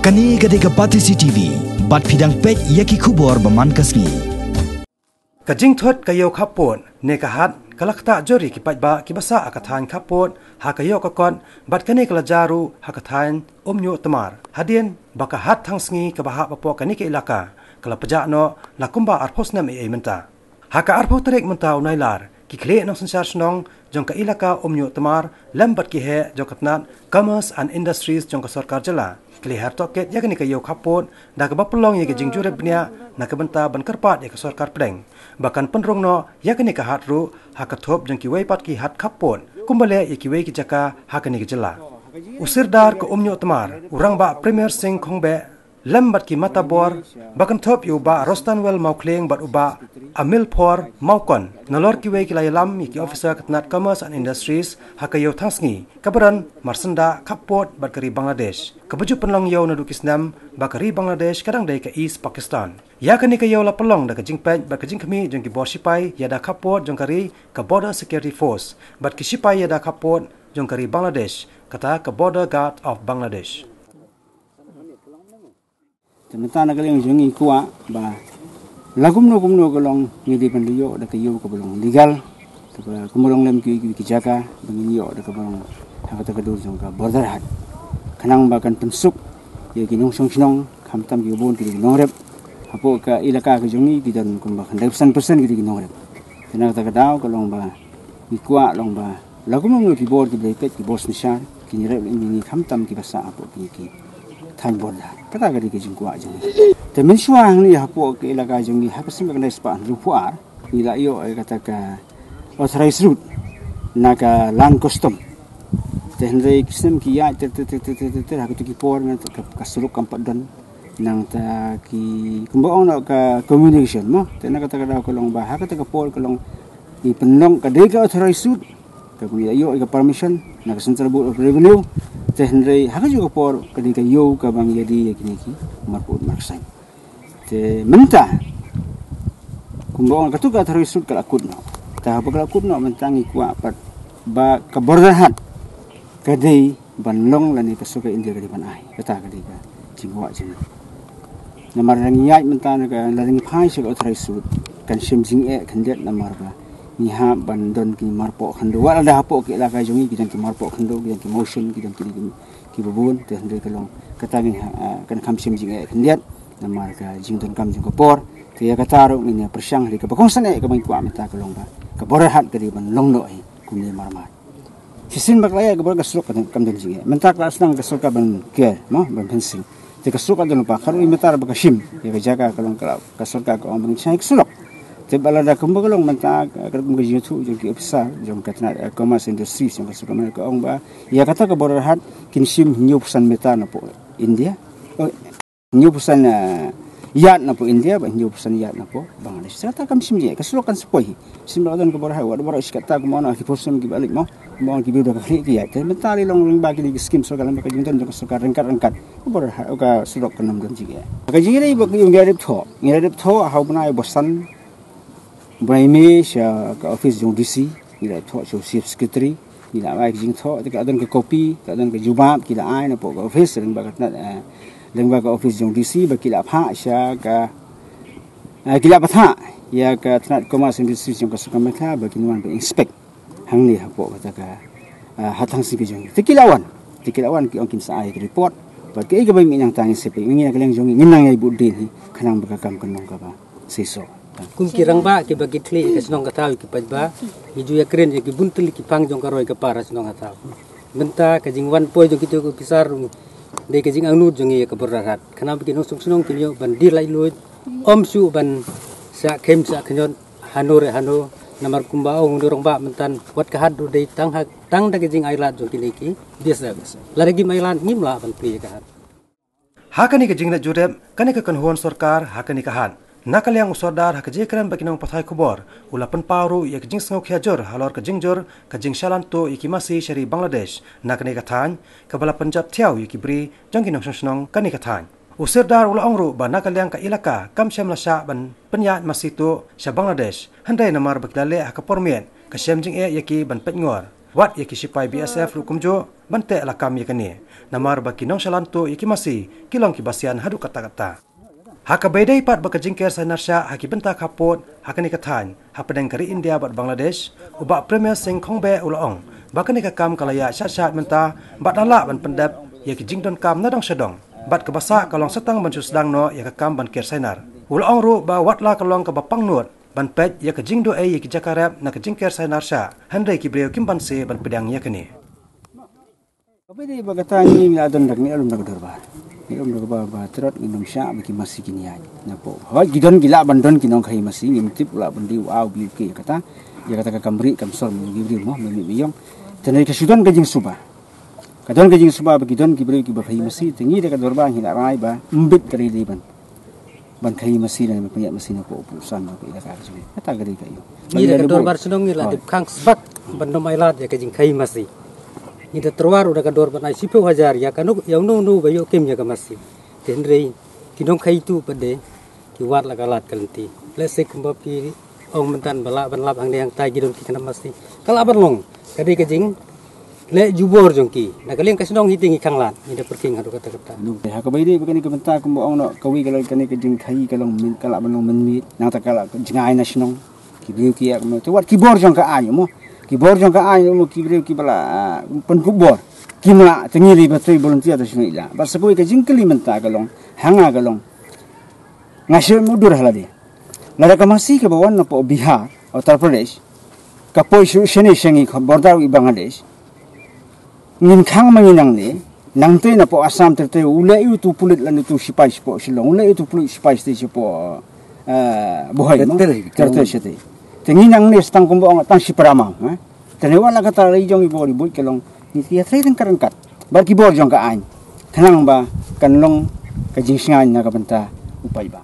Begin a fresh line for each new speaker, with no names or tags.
Kani gade ka pati CCTV, bat pidang pet yaki kubor baman kasni.
Kajing thot kayo kapon ne kahat kalakta jori ki ba ki basa akathan kapon ha kayo ka kon bat kani kala jaru hakathan umnyo tamar. Hadien hat thang sngi ka baha papo kani ke ilaka kala no lakumba arphos nam e menta. Ha ka arpho trek menta unai lar ki khle nong sansar snong jong ka ilaka umnyo tamar lambat ki he jokatnat commerce and industries jong ka sarkar jala kli har to ket yakni ka yo khapot da ka bapulong ye ke jingjure bnia na ka banta ban karpat ye ka sarkar pleng bakan penrong no yakni ka hat ru ha jong ki wei pat ki hat khapot. Kumbale ye ki wei ki jaka ha ka ni ki jala usirdar ko umnyo tamar urang ba premier sing khongbe lambat ki mata bor bakan thop yu ba rostanwell maukleng bat uba amil por maukon nalor ki wei ki lai lam ki officer katnat commerce and industries hakayo thangsngi kabaran marsanda khapot bat kari bangladesh. Kabaju penlong yo na dukisnam bakari bangladesh kadang dai ka east pakistan. Ya kani ka yo la pelong da ka jingpen bat ka jingkami jong ki bor sipai ya da khapot jong kari ka border security force. Bat ki sipai ya da khapot jong kari bangladesh. Kata ka border guard of bangladesh
Temata nak kalian jungi kuat bah. Lagum no gum no galong ni di pendiyo da kayu ko belong. Legal tapi kumulong lem ki ki jaga dengan yo da ka belong ha ka ka dur jong ka border hat kanang ba kan pensuk ye ki nong song song kam tam ki bon ki nong rep. Apo ka ilaka ka jungi ki dan kum ba kan persen persen ki nong rep. Tena ta ka daw galong ba kuat long ba lagum no ki bor ki bleket ki bos nishan ki ni rep ni kam tam ki basa apo ki ki tan border kata gadi ke jingku aja te men shua ang ni ke jingi ha ka simba kana spa ru puar ni la yo ai kata ka authorized route. Na ka land custom. Te henry kisem ki ya te te te te te te ha ki por na ka ka suluk kam padon nang ta ki kumba on ka communication mo te na kata ka ko long ba. Ha kata ka por ko long ni penong ka de ka authorized route. Ka ni la yo ka permission. Na ka central board of revenue te henry haka juga por kadi ka yo ka bang yadi yakini ki marput marksai te menta kumbong ka tu ka thari sut kala kut no ta apa kala kut no mentangi ku apa ba ka bordahat kadi banlong lani ka suka india kadi ban ai kata kadi ka jingwa jing namar nang yai ka kan sim jing e khandet namar ba ni ha ban don ki mar po khando wa da po ki la ka jongi ki ki mar po khando ki ki motion ki ki ki bubun te hande ka long kata ni kan kam sim jing e khndiat na mar ka jing don kam jing ko por te ya kata ro ni persyang ri ka ba kong sane ka ban ku amta ka long ba ka bor hat ka ban long no e ku ni mar la ya ka bor ka sruk ka kam jing e mentak la snang ka sruk ka ban ke mo ban pensil te ka sruk ka don pa kharu i metar ba ka sim ya ka jaga ka long ka ka sruk ka ko ban sai ka sruk te bala da kumba kalong manta kar kumba jitu jo ki ofisa jo katna commerce industry jo ka suka mereka ong ba ya kata ka border hat kin sim new pusan meta na po india. New pusan yat na po india ba new pusan yat na po bangladesh. Sa ta kam sim je. Ka suka kan sepoi. Sim ka border hat wa border iskat ta kuma na ki pusan ki balik mo mo ki bido ka kli ki ya. Te meta ri long ring ba ki skim so kalam ka jinton jo ka suka rengkat rengkat hat ka suka kan nam don jige ka jige ni ba ki ngarep tho ngarep tho ha bna bosan Braime sha ka office jong DC ila tho so chief secretary. Ila ai jing tho ta adan ka copy ta adan ka jubab kila ai na po ka office. Ring ba ka na ring ba ka office jong DC ba kila pha sha ka kila pa tha ya ka tnat commerce industry jong ka kha ba kinwan ba inspect. Hang ni ha po ka ta ka hatang si jong ti kilawan ti kilawan ki ongkin sa ai report. Ba ke ga ba mi nang tang sepe ngi na kaleng jong ngi nang ai bu din khanang ba ka kam kanong ka ba seso
kum kirang ba ki bagi tli ke snong ka tawi ki paj ba. Ki ju ya kren ki buntul ki pang jong ka roi ka para snong ka taw menta ka jing wan poi jong ki ko pisar de ka jing anu jong ye ka berat kana bi no sung snong ki yo ban dir lai lo om su ban sa kem sa khnyon hanore hano namar kumba ong dorong ba mentan wat ka hadu de tang hak tang da jing ai lat jong ki ki. Biasa biasa lari gi mai lan ngim la ban pli ka
hakani ka jing na jurem kani ka kan hon sarkar hakani ka han Nakaliang usodar ha kajik kran bakinong pathai kubor. Ulapan paru ya kajing sengok hiajor halor kajing jor kajing shalan to iki masih syari Bangladesh. Nakani kathan kabala Punjab thiau iki bri jangki nong snong kani kathan usir dar ula ongru ba nakaliang ka ilaka kam syam la sha ban penyat masih to sya Bangladesh. Handai namar baklale ha ka pormien ka syam jing e yaki ban petngor wat ye kisipai BSF ru kumjo bante ala kam ye kani namar ba kinong shalanto ye kimasi kilong ki basian hadu kata kata Haka bedai pat baka jingker sa narsha haki benta kapot hakani kathan hapadeng kari India bat Bangladesh uba Premier Singh Khongbe ulaong baka ni kam kalaya shat menta bat nala ban pendap ye ki jingdon kam nadong shadong bat ke basa kalong setang ban susdang no ye kam ban ker sainar ulaong ru ba watla kalong ke bapang nuot ban pet ya jingdo ai ya ke jakarap na ke jingker sai narsha handai ki breu kim ban se ban pedang ya kene
Tapi di bagata ni mi adon dak ni dak dorba. Ni alum dak ba ba trot ni nom sha bagi masih kini ai. Na po. Ha gidon gila bandon kinong khai masih ni mtip la bandi au bi ke kata. Ya kata ka kamri kam sol mi gibri mo mi mi yong. Tenai ke sudan ke jing suba. Kadon ke jing suba bagi don ki bri ki ba khai masih tingi dak dorba na rai ba mbit kari di ban ban kai masih dan punya masih nak urusan nak ida kah sini kata gari kayu
ni dah kedor bar senong ni lah di kang sebab bandom ailat ya kajing kai masih ni dah terwar udah kedor bar nai sipu hajar ya kanu ya unu unu bayu kim ya masih. Tenrei kinong kai tu pade ki wat la kalat kalenti lesek kembapi ong mentan bala ban lap ang yang tai gidon ki kana masih. Kalaban long. Kadi kajing le jubor jongki na kalian kasih dong hiting ikang lan ni dah perking adu kata kata
nu ha ka bai dei begini kebentar ku mo ono kawi kalau kani ke jing khai kalau min kala banong men mit. Na ta kala jing ai na sinong ki ki ak mo tu wat ki jong ka ai mo ki bor jong ka ai mo ki biu ki bala pen ku bor ki mla tengi ri batri volunteer ta sinoi la ba sabu ke jing kali menta kalong hanga kalong ngasih mudur haladi Lada ka masih ke bawah na po Bihar, Uttar Pradesh, kapoy sini sengi bordar i Bangladesh, ngin khang mangi ni nang te na po asam ter te ule yu tu pulit lan tu sipai sipo silong ule yu tu pulit sipai ste sipo eh bohai no ter te sete te ngin nang ni stang kumbo ang tang siparama ha? Te ne wala kata ri jong ibo ri bui kelong ni tia tre teng karang kat. Bar ki bor jong ka an kanang ba kanlong ka jing singan na ka benta upai ba